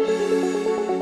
Música